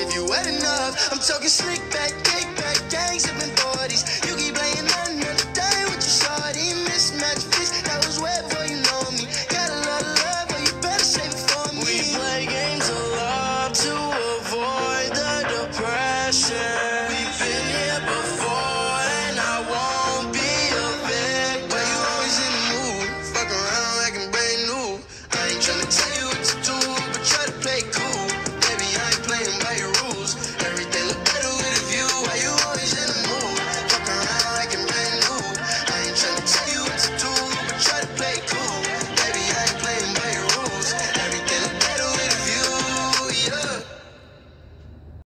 If you wet enough, I'm talking slick back, kick back, gangs up in 40s. You keep playing another day with your shorty. Mismatch bitch, that was wet, boy, you know me. Got a lot of love, but you better save it for me. We play games a lot to avoid the depression.